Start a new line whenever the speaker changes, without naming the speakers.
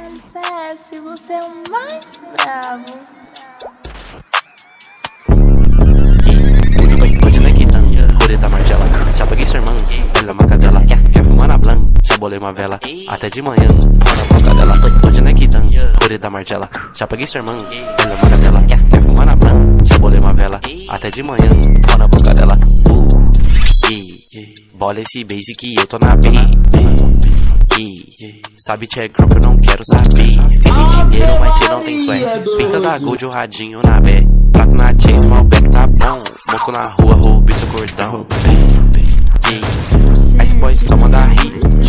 LCS, você é o mais bravo.
Já peguei sua irmã, olha uma cadela Quer fumar na blan, já bolei uma vela. Até de manhã, pô na boca dela. Pode na quitan, cure da margela Já peguei sua irmã, olha uma cadela Quer fumar na blan, já bolei uma vela. Até de manhã, pô na boca dela. Uh, yeah. Bola esse base que eu tô na B Sabe te é grupo, eu não quero saber. Cê tem dinheiro, mas cê não tem swag Pinta da gold, o radinho na B Prato na chase, malbec tá bom. Mosco na rua, roubei seu cordão. Yeah. Ice boy só manda hit